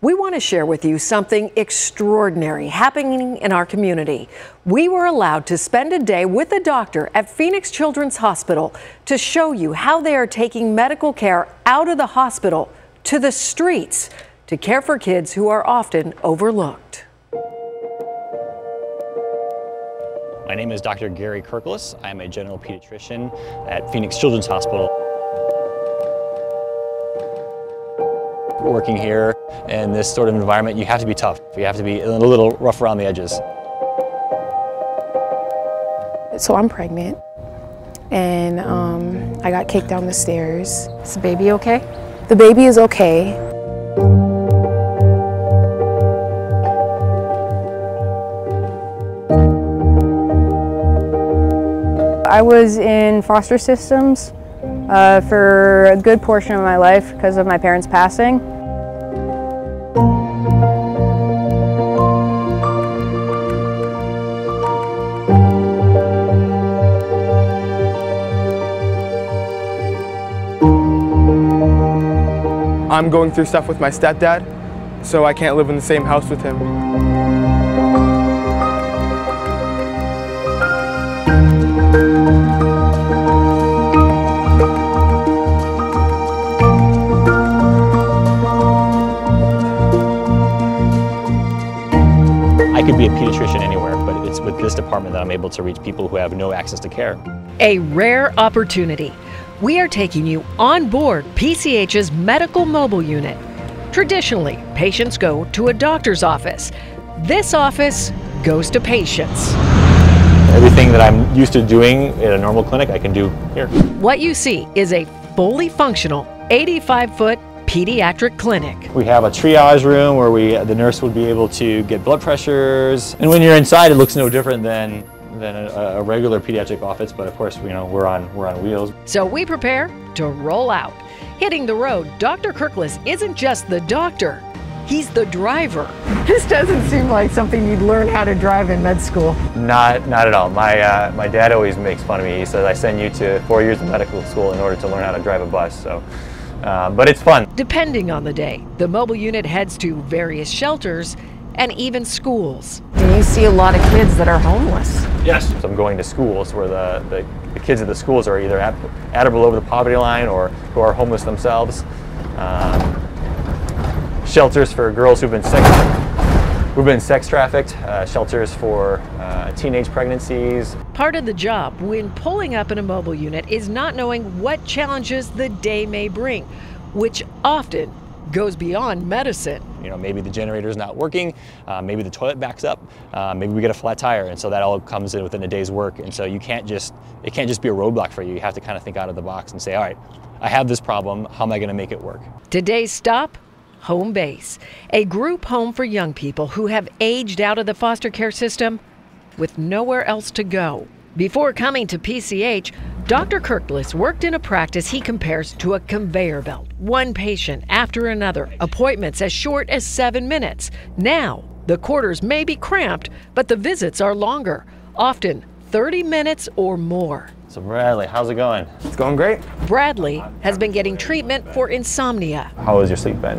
We want to share with you something extraordinary happening in our community. We were allowed to spend a day with a doctor at Phoenix Children's Hospital to show you how they are taking medical care out of the hospital to the streets to care for kids who are often overlooked. My name is Dr. Gary Kirkilas. I am a general pediatrician at Phoenix Children's Hospital. Working here in this sort of environment, you have to be tough. You have to be a little rough around the edges. So I'm pregnant and um, I got kicked down the stairs. Is the baby okay? The baby is okay. I was in foster systems uh, for a good portion of my life because of my parents passing. I'm going through stuff with my stepdad, so I can't live in the same house with him. I could be a pediatrician anywhere, but it's with this department that I'm able to reach people who have no access to care. A rare opportunity. We are taking you on board PCH's medical mobile unit. Traditionally, patients go to a doctor's office. This office goes to patients. Everything that I'm used to doing in a normal clinic, I can do here. What you see is a fully functional 85 foot pediatric clinic. We have a triage room where we, the nurse would be able to get blood pressures. And when you're inside, it looks no different than, than a, a regular pediatric office, but of course, you know, we're on, we're on wheels. So we prepare to roll out. Hitting the road, Dr. Kirkilas isn't just the doctor, he's the driver. This doesn't seem like something you'd learn how to drive in med school. Not, not at all. My, uh, my dad always makes fun of me. He says, I send you to four years of medical school in order to learn how to drive a bus. So, uh, but it's fun. Depending on the day, the mobile unit heads to various shelters and even schools. Do you see a lot of kids that are homeless? Yes. So I'm going to schools where the, the, the kids at the schools are either at, at or below the poverty line or who are homeless themselves. Um, shelters for girls who've been sex, who've been sex trafficked, uh, shelters for uh, teenage pregnancies. Part of the job when pulling up in a mobile unit is not knowing what challenges the day may bring, which often goes beyond medicine. You know, maybe the generator's not working, uh, maybe the toilet backs up, uh, maybe we get a flat tire, and so that all comes in within a day's work. And so you can't just, it can't just be a roadblock for you. You have to kind of think out of the box and say, all right, I have this problem, how am I going to make it work? Today's stop Home Base, a group home for young people who have aged out of the foster care system with nowhere else to go. Before coming to PCH, Dr. Kirkilas worked in a practice he compares to a conveyor belt. One patient after another, appointments as short as seven minutes. Now, the quarters may be cramped, but the visits are longer, often 30 minutes or more. So Bradley, how's it going? It's going great. Bradley has been getting treatment for insomnia. How has your sleep been?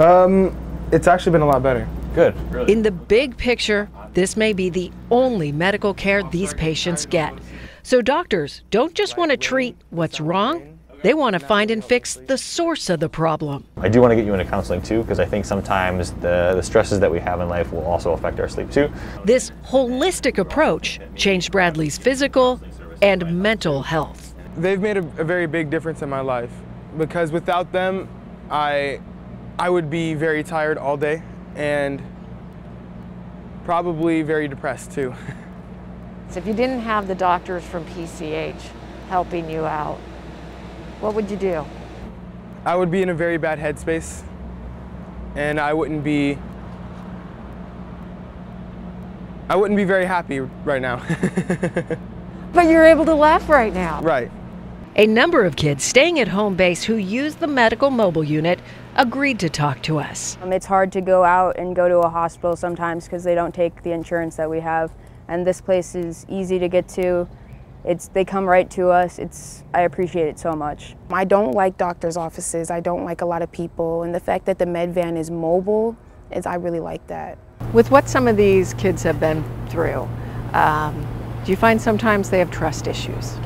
Um, it's actually been a lot better. Good. In the big picture, this may be the only medical care these patients get. So doctors don't just want to treat what's wrong, they want to find and fix the source of the problem. I do want to get you into counseling too, because I think sometimes the, the stresses that we have in life will also affect our sleep too. This holistic approach changed Bradley's physical and mental health. They've made a, a very big difference in my life because without them, I, I would be very tired all day and probably very depressed too. So if you didn't have the doctors from PCH helping you out, what would you do? I would be in a very bad headspace and I wouldn't be I wouldn't be very happy right now. But you're able to laugh right now. right. A number of kids staying at home base who use the medical mobile unit agreed to talk to us. Um, it's hard to go out and go to a hospital sometimes because they don't take the insurance that we have. And this place is easy to get to. It's they come right to us. It's I appreciate it so much. I don't like doctor's offices. I don't like a lot of people. And the fact that the med van is mobile is I really like that. With what some of these kids have been through, um, do you find sometimes they have trust issues?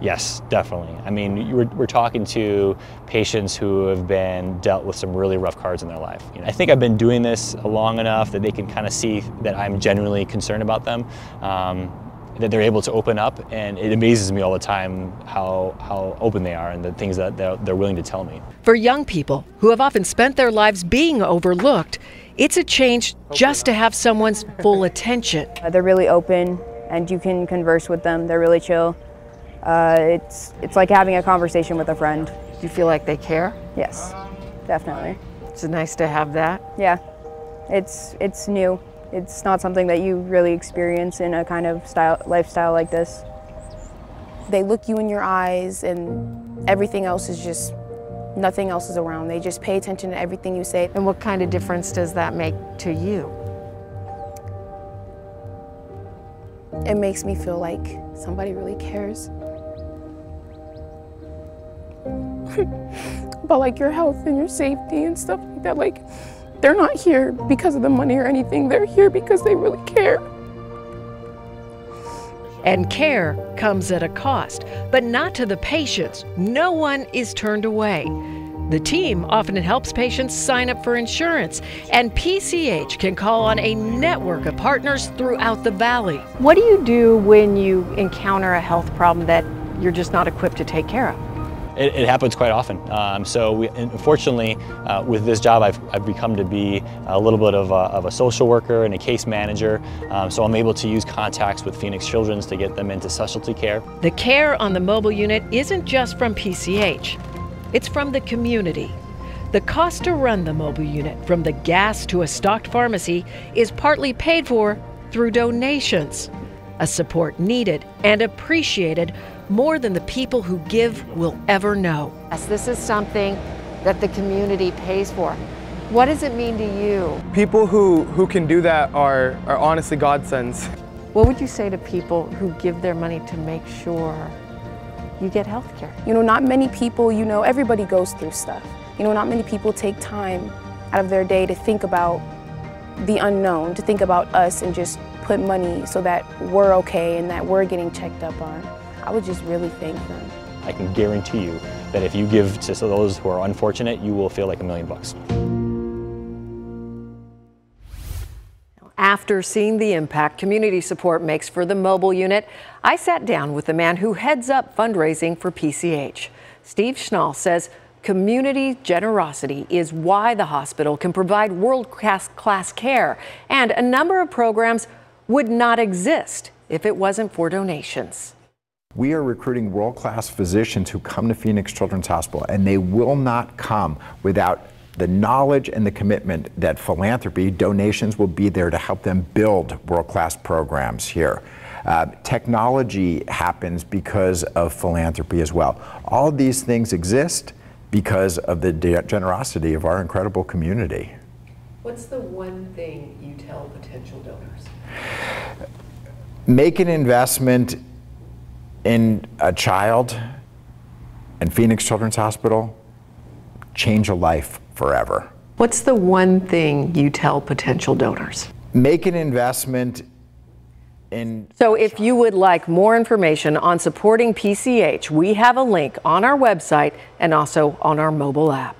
Yes, definitely. I mean, we're, we're talking to patients who have been dealt with some really rough cards in their life. You know, I think I've been doing this long enough that they can kind of see that I'm genuinely concerned about them. Um, that they're able to open up and it amazes me all the time how, how open they are and the things that they're, they're willing to tell me. For young people who have often spent their lives being overlooked, it's a change just to have someone's full attention. Uh, they're really open and you can converse with them. They're really chill. Uh, it's, it's like having a conversation with a friend. Do you feel like they care? Yes, definitely. It's nice to have that. Yeah, it's, it's new. It's not something that you really experience in a kind of style, lifestyle like this. They look you in your eyes and everything else is just, nothing else is around. They just pay attention to everything you say. And what kind of difference does that make to you? It makes me feel like somebody really cares. about like your health and your safety and stuff like that. Like they're not here because of the money or anything. They're here because they really care. And care comes at a cost, but not to the patients. No one is turned away. The team often helps patients sign up for insurance, and PCH can call on a network of partners throughout the valley. What do you do when you encounter a health problem that you're just not equipped to take care of? It, it happens quite often. Um, so we, unfortunately, uh, with this job, I've, I've become to be a little bit of a, of a social worker and a case manager. Um, so I'm able to use contacts with Phoenix Children's to get them into specialty care. The care on the mobile unit isn't just from PCH. It's from the community. The cost to run the mobile unit, from the gas to a stocked pharmacy, is partly paid for through donations. A support needed and appreciated more than the people who give will ever know. Yes, this is something that the community pays for. What does it mean to you? People who, who can do that are, are honestly godsends. What would you say to people who give their money to make sure you get health care? You know, not many people, you know, everybody goes through stuff. You know, not many people take time out of their day to think about the unknown, to think about us and just put money so that we're okay and that we're getting checked up on. I would just really thank them. I can guarantee you that if you give to those who are unfortunate, you will feel like a million bucks. After seeing the impact community support makes for the mobile unit, I sat down with the man who heads up fundraising for PCH. Steve Schnall says community generosity is why the hospital can provide world-class care, and a number of programs would not exist if it wasn't for donations. We are recruiting world-class physicians who come to Phoenix Children's Hospital, and they will not come without the knowledge and the commitment that philanthropy, donations will be there to help them build world-class programs here. Uh, technology happens because of philanthropy as well. All of these things exist because of the generosity of our incredible community. What's the one thing you tell potential donors? Make an investment in a child in Phoenix Children's Hospital, change a life forever. What's the one thing you tell potential donors? Make an investment in. So, if you would like more information on supporting PCH, we have a link on our website and also on our mobile app.